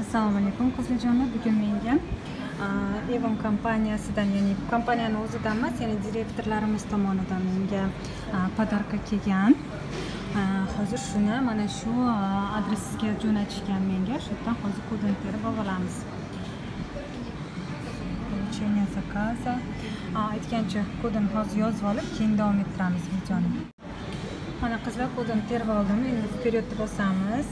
assalomu alaykum qizlarjonlar bugun menga evon kompaniyasidan ya'ni kompaniyani o'zidan emas ya'ni direktorlarimiz tomonidan menga podarka kelgan. Hozir shuni mana shu adresga jo'natishgan menga. Shu yerdan hozir kodini terib olamiz. Получение заказа aytgancha kodini hozir yozib olib keyin davom ettiramiz videoni mana qizlar kodini terib oldim. Endi вперед bosamiz.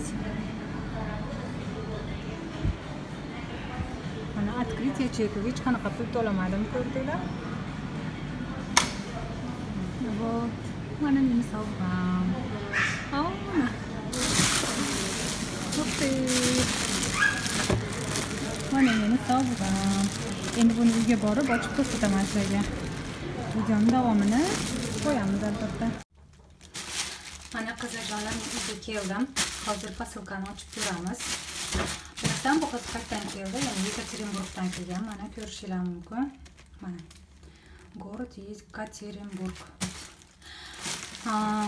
Открытие hech qanaqa pul to'lamadim ko'rdinglar вот mana meni sovg'am mana mana meni sovg'am endi buni uyga borib ochib ko'rsataman sizlarga videoni davomini qo'yamiz albatta mana qizlarjonlar men uyga keldim hozir posilkani ochib ko'ramiz Bizdan bu qiz qayerdan keldi? Ya'ni Yekaterinburgdan kelgan. Mana ko'rishinglar mumkin. Mana. Город Yekaterinburg.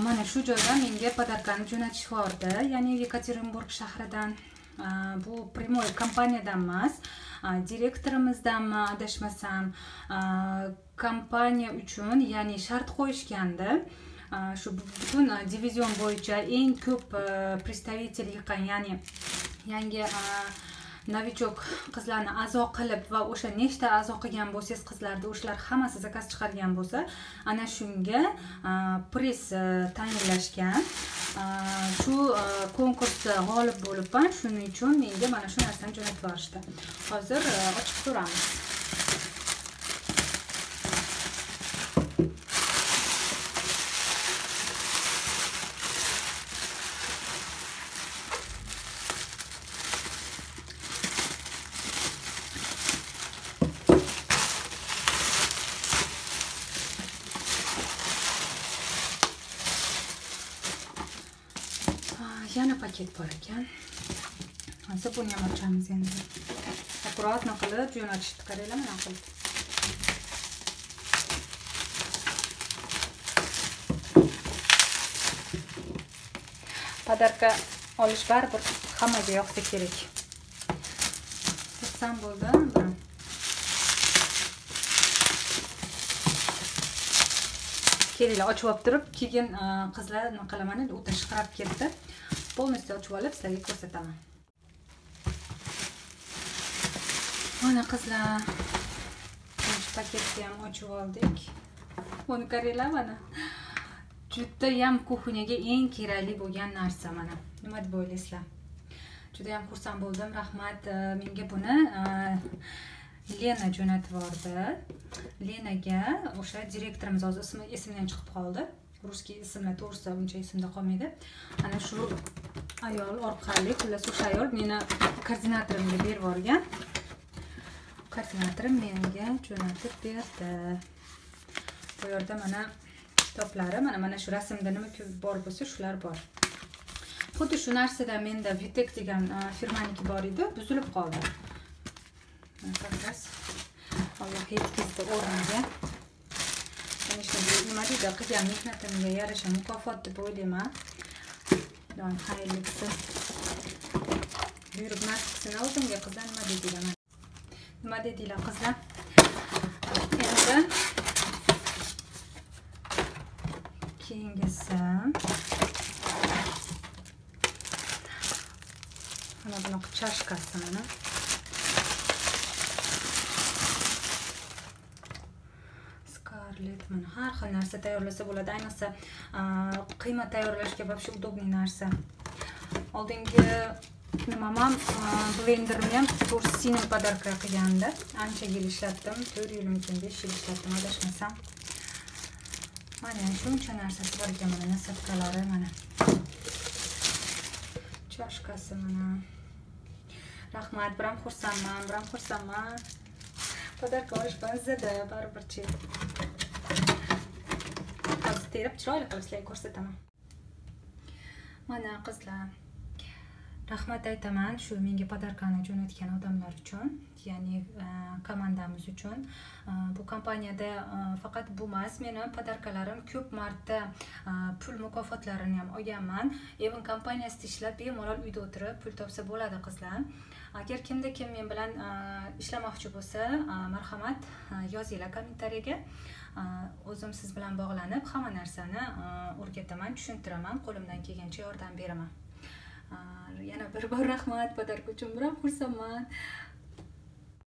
mana shu joyda menga podarkani jo'natishyordi. Ya'ni Yekaterinburg shahridan bu прямой kompaniyadan emas, direktorimizdanmi adashmasam, kompaniya uchun, ya'ni shart qo'yishgandi. shu butun divizion bo'yicha eng ko'p представитель yiqqan ya'ni yangi novichok qizlarni a'zo qilib va o'sha nechta a'zo qilgan bo'lsangiz qizlarni o'shalar hammasi zakaz chiqargan bo'lsa ana shunga press e, tayinlashgan. Shu e, konkursda g'olib bo'libman shuning uchun menga mana shu narsani jo'natib yuborishdi. Hozir e, ochib ko'ramiz yana paket bor ekan hozir buni ham ochamiz endi аккуратно qilib jo'natishdi qaranglar mana qilib podarka olish baribir hammaga yoqsa kerak xursand bo'ldim kelinglar ochib olib turib keyin qizlar nima qilaman u shiqirab ketdi полностью ochib olib sizlarga ko'rsataman mana qizlar shu paketni ham ochib oldik buni qaranglar mana judayam kuxnyaga eng kerakli bo'lgan narsa mana nima deb o'ylaysizlar judayam xursand bo'ldim rahmat menga buni lena jo'natib yubordi lenaga o'sha direktorimiz hozir ismi esimdan chiqib qoldi russkiy ismlar to'g'risida uncha esimda qolmaydi ana shu ayol orqali xullas o'sha ayol meni koordinatorimga berib yuborgan. Koordinatorim menga jo'natib berdi. Bu yerda mana kitoblari mana mana shu rasmda nima bor bo'lsa shular bor. Xuddi shu narsada menda vitek degan e, firmaniki bor edi buzilib qoldi. Как раз alloh yetkazdi o'rniga. Конечно nima deydi qilgan mehnatimga yarasha mukofot deb o'ylayman xudoyim xayrli qilsin buyruq nasib qilsin o'zimga qizlar nima dedinglar nima dedinglar qizlar endi keyingisi mana bunaqa chashkasi mana skarlet mana har xil narsa tayyorlasa bo'ladi. Ayniqsa qiyma tayyorlashga вообще удобный narsa. Oldingi nimam ham blenderimni ham to'rt siniy podarka qilganda ancha yil ishlatdim to'rt yilmikin besh yil ishlatdim adashmasam. Mana shuncha narsasi bor ekan mana nasadkalari mana. Chashkasi mana. Rahmat biram xursandman biram xursandman. Podarka olish mazada baribirchi. Terib chiroyli qilib sizlarga ko'rsataman. Mana qizlar. Rahmat aytaman shu menga podarkani jo'natgan odamlar uchun ya'ni e, komandamiz uchun. E, bu kompaniyada e, faqat bu emas meni podarkalarim ko'p marta pul mukofotlarini ham olganman. Even kompaniyasida ishlab bemalol uyda o'tirib pul topsa bo'ladi qizlar. Agar kimda kim men bilan ishlamoqchi bo'lsa marhamat yozinglar kommentariyaga o'zim siz bilan bog'lanib hamma narsani o'rgataman tushuntiraman qo'limdan kelgancha yordam beraman. Yana bir bor rahmat podarka uchun biram xursandman